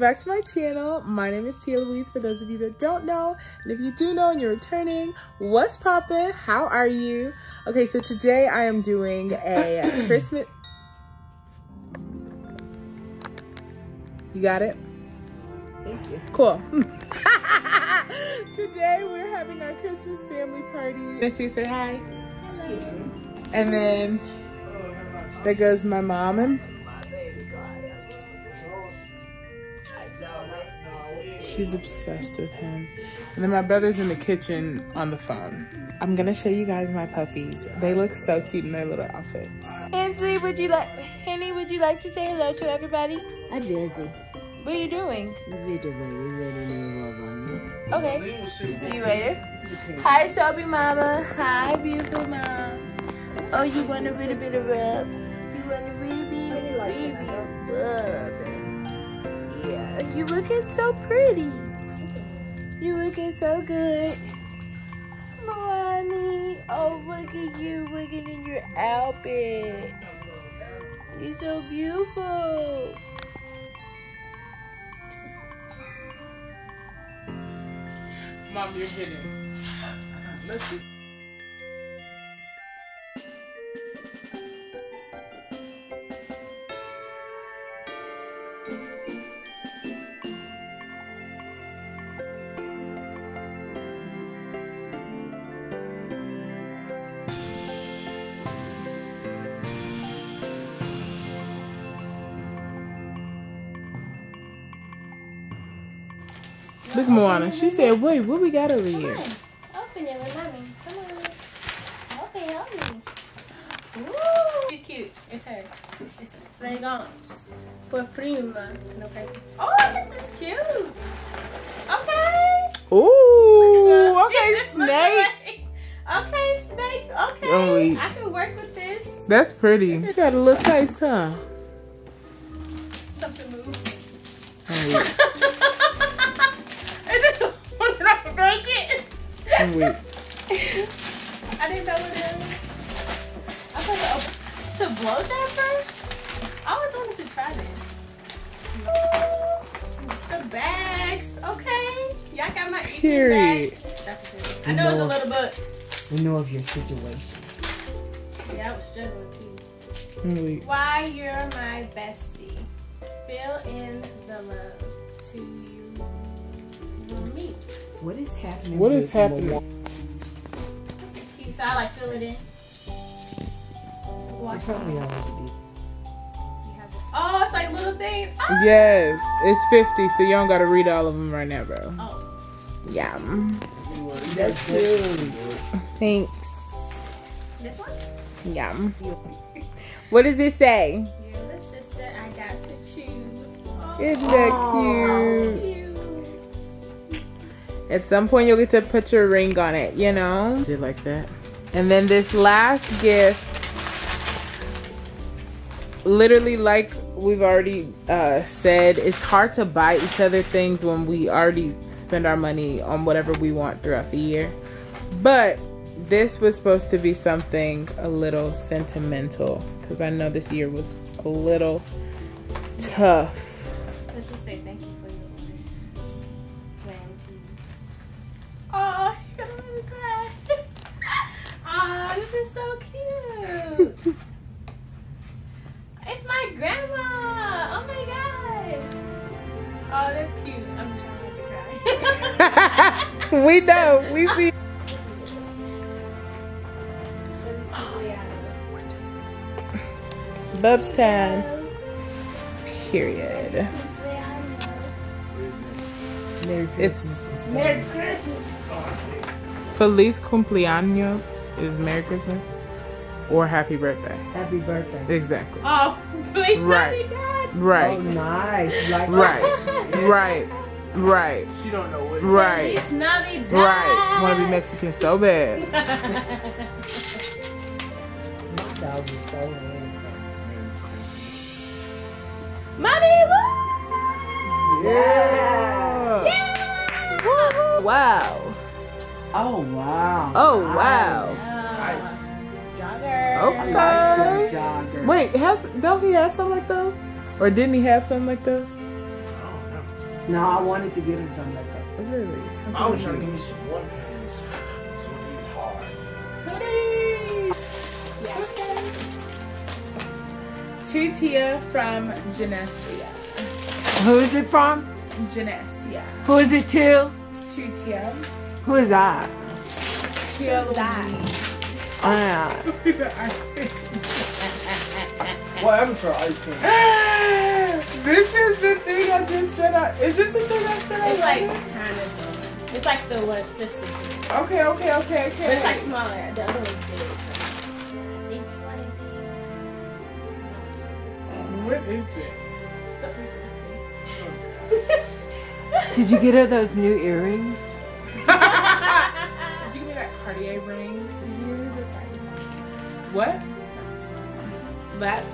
welcome back to my channel. My name is Tia Louise for those of you that don't know. And if you do know and you're returning, what's poppin'? How are you? Okay, so today I am doing a Christmas... You got it? Thank you. Cool. today we're having our Christmas family party. Missy, say hi. Hello. And then oh, there goes my mom and She's obsessed with him. And then my brother's in the kitchen on the phone. I'm gonna show you guys my puppies. They look so cute in their little outfits. Hensley, would you like, Henny, would you like to say hello to everybody? I'm busy. What are you doing? Video baby, ready to love. Okay, see you later. Hi, Sophie Mama. Hi, beautiful mom. Oh, you want a little bit of rubs? You want a little bit, really rub? Yeah, you looking so pretty. You looking so good. Mommy, oh, look at you looking in your outfit. You're so beautiful. Mom, you're hitting. Let's see. Look, Moana. She said, wait, what we got over here? Open it with mommy. Come on. Open it, open it. Ooh. She's cute. It's her. It's Fragance. For prima. Okay. Oh, this is cute. Okay. Ooh, okay, snake. Okay, snake. Okay. Oh. I can work with this. That's pretty. You got a little taste, huh? Something moves. Oh, one that I break it? Oh, wait. I didn't know what it was. I thought to open to blow that first. I always wanted to try this. The bags, okay. Y'all got my eating Period. I know it's a little bit. We know of your situation. Yeah, I was struggling too. Wait. Why you're my bestie. Fill in the love to you. What is happening? What is happening? Moana? It's cute. So I like fill it in. Wash She probably it. already did. You have it. Oh, it's like little things. Oh. Yes, it's 50, so you don't gotta read all of them right now, bro. Oh. Yeah. That's good. Thanks. This one? Yeah. What does it say? You're the sister I got to choose. Oh, Isn't that so cute? cute. At some point, you'll get to put your ring on it, you know? Shit like that. And then this last gift, literally, like we've already uh, said, it's hard to buy each other things when we already spend our money on whatever we want throughout the year. But this was supposed to be something a little sentimental because I know this year was a little tough. Let's just say thank you this is so cute. it's my grandma. Oh my gosh. Oh, that's cute. I'm trying not to cry. we know. We see. Let me see the items. Bubs time. Period. Merry It's Christmas. Merry Christmas. Feliz cumpleaños is Merry Christmas or Happy Birthday. Happy birthday. Exactly. Oh, please Right. let me God. Oh, Right. nice. Like Right. Right. Right. She don't know what. Right. Feliz Navidad. Right. Want to be Mexican so bad. My dog is so handsome. Mommy, Yeah. Yeah. Wow. Oh wow. Oh wow. Nice. Jogger. I like Okay. Wait, has don't he have something like those? Or didn't he have something like those? I don't know. No, I wanted to get him something like that. Really? I was trying to give me some one pants. Some of these hard. Hoodie. Yes. Tutia from Genesia. Who is it from? Genesia. Who is it to? Tutia. Who is that? Tia that? Louise. What happened to our ice cream? this is the thing I just said. I, is this the thing I said? I It's like kind of. It's like the one sister. Okay, okay, okay, okay. But it's like smaller. The other one's big. Did you want what is it? Oh, did you get her those new earrings? Did you give me that Cartier ring? What? That?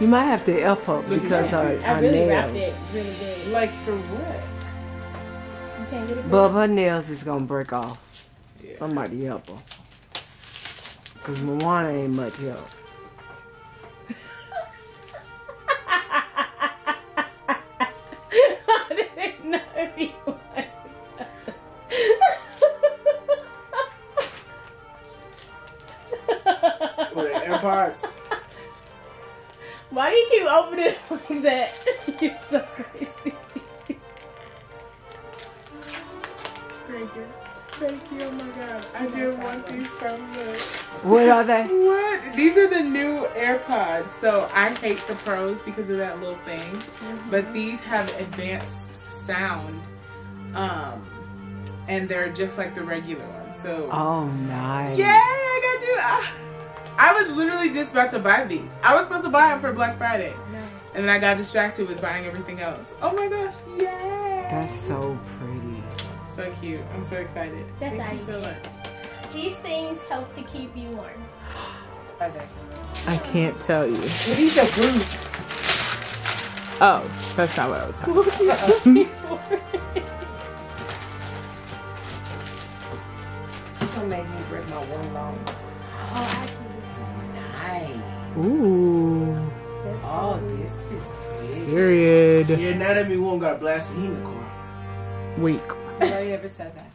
You might have to help her because her, I her really nails. wrapped it really good. Like for what? You can't get it. Bub, her nails is gonna break off. Yeah. Somebody help her. Cause Moana ain't much help. What, the AirPods? Why do you keep opening it like that? You're so crazy. Thank you. Thank you. Oh my god. I do want these so much. What are they? What? These are the new AirPods. So I hate the pros because of that little thing. Mm-hmm. But these have advanced sound. Um and they're just like the regular ones. So Oh, nice. Yay, I got to ah. I was literally just about to buy these. I was supposed to buy them for Black Friday. And then I got distracted with buying everything else. Oh my gosh, yay! That's so pretty. so cute. I'm so excited. That's Thank you you so much. These things help to keep you warm. I can't tell you. These are boots. Oh, that's not what I was talking about. Don't make me break my one long. Oh, actually. Nice. Ooh. Oh, this is pretty. Period. Yeah, now that me one got blasted, he in the car. Weak. Nobody ever said that.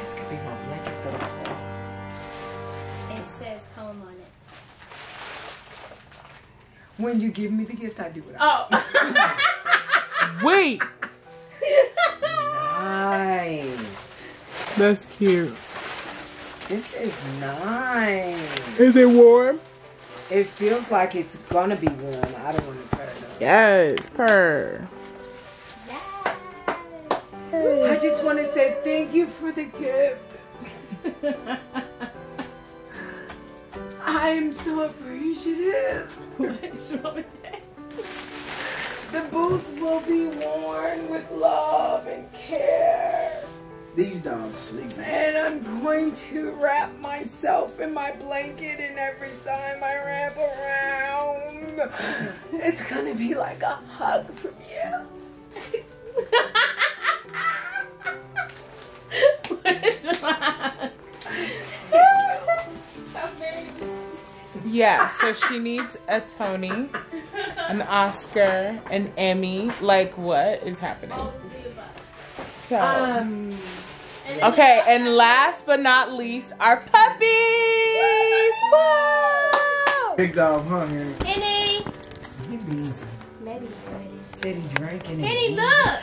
This could be my blanket for the car. It says home on it. When you give me the gift, I do it. Oh. Wait. Nice. That's cute. This is nice. Is it warm? It feels like it's gonna be warm. I don't want to turn it up. Yes. Purr. I just want to say thank you for the gift. I am so appreciative. What's wrong with that? The boots will be worn with love and care. These dogs sleep. And I'm going to wrap myself in my blanket, and every time I wrap around, it's gonna be like a hug from you. what is wrong? Yeah, so she needs a Tony, an Oscar, an Emmy. Like, what is happening? So, Um, okay, and last but not least, our puppies. Whoa! Big dog, huh, Henry? Henny! he be Maybe steady drinking. Henny, look!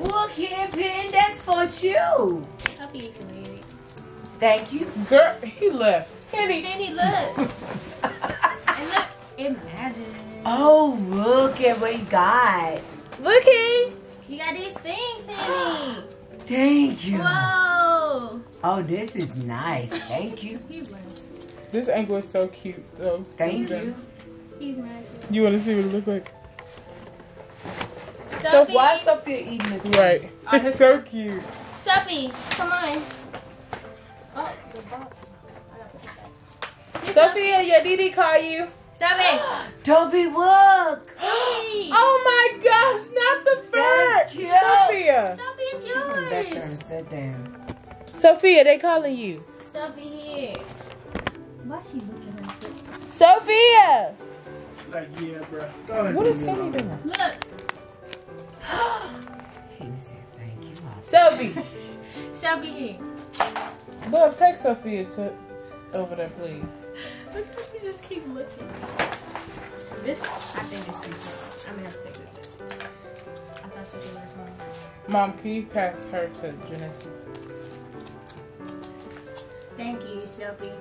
Look here, Pin, that's for you. Puppy, you can wear it. Thank you. Girl, he left. Henny. Henny, look! and look, imagine. Oh, look at what you got. Looky. You got these things, Henny! Thank you. Whoa! Oh, this is nice. Thank you. This ankle is so cute, though. Thank you. He's magic. You want to see what it looks like? So Sophie! why Sophia eating it? Right. Oh, It's so cute. Sophie, come on. Oh, the ball. Sophia, your Didi call you. Sophie! Toby, look. Sophie! Oh my gosh, not the fur. That's cute. Sophia. Sophie, it's Come back there yours! and sit down. Sophia, they calling you. Sophie here. Why is she looking like this? Sophia. Like, yeah, bro. Go. What is leave me Kenny alone. doing? Look. He said thank you. Sophie, Shelby here. look, take Sophia to over there, please. Look how she just keep looking. This, I think is too small. I'm gonna have to take it. I thought she did this one. Mom, can you pass her to Genesis? Thank you, Shelby.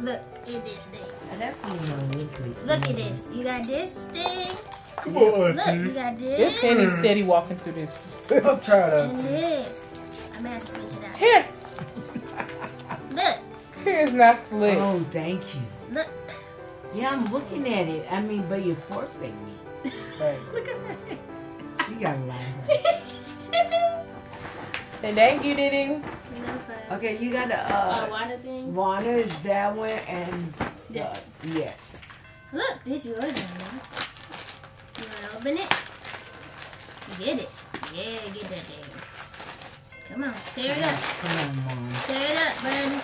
Look at this thing. I definitely know Nick. Look at this. You got this thing. Come on, Look, you got This this Kenny's steady walking through this. I'm tired and of it. this. I'm gonna have to switch it out. Here, Look, here's not flip. Oh, thank you. look, Yeah, I'm looking at it. I mean, but you're forcing me. Right. look at her. She got a lot. of- Say thank you, Diddy. No fun. Okay, you got a Uh, uh, water thing. Vonna is that one and This uh, yes. Look, this yours. Mama. You wanna open it? Get it. Yeah, get that thing. Come on, tear it up. Come on, mom. Tear it up, buddy.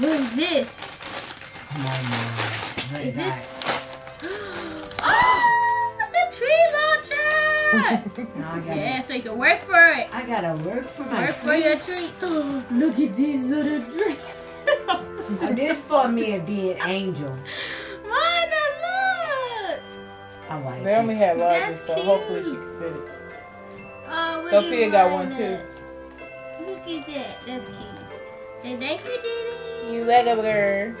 What's this? Come on, mom. Very Is nice. this? Launcher. Gotta, yeah, so you can work for it. I gotta work for my Work for your treat. Look at these little trees. Uh, this for me to be an angel. Mona, look. I like They it. only had large, That's so hopefully she can fit it. Oh, what Sophia do you got want one, too. Look at that. That's cute. Say thank you, Diddy. You leg up, girl.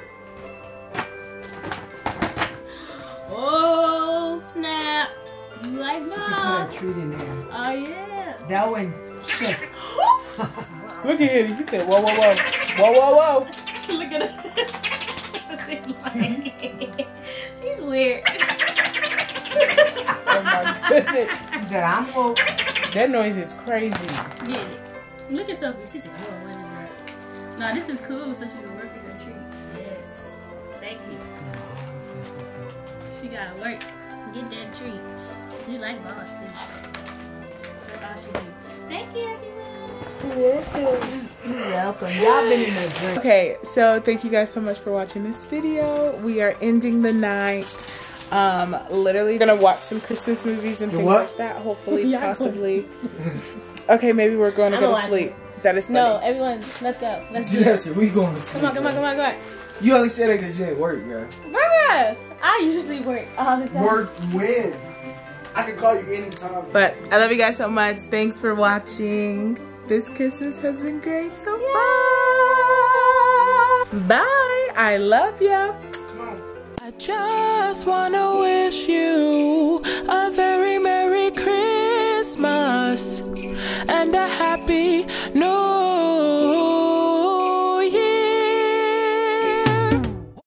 Oh, snap. You like She put a treat in there. Oh, yeah. That one. Look at him. He said, whoa, whoa, whoa. Whoa, whoa, whoa. Look at her. She's weird. Oh my goodness. She said, I'm woke. That noise is crazy. Get it. Look at Sophie. She said, whoa, what is that? Nah, this is cool so she can work with her treats. Yes. Thank you. She gotta work. Get that treats. She like balls too. That's all she do. Thank you, everyone. You're welcome. Y'all been in the drink. Okay, so thank you guys so much for watching this video. We are ending the night. Um, literally gonna watch some Christmas movies and things what? like that. Hopefully, Yeah. possibly. okay, maybe we're going to go to sleep. That is funny. No, everyone, let's go. Let's do Yes, it. we going to sleep. Come on, come on, come on, come on. You only said it because you didn't work, bro. Bruh, I usually work all the time. Work when? I can call you anytime. But I love you guys so much. Thanks for watching. This Christmas has been great so far. Bye. I love ya. Come on. I just wanna wish you a very Merry Christmas and a Happy New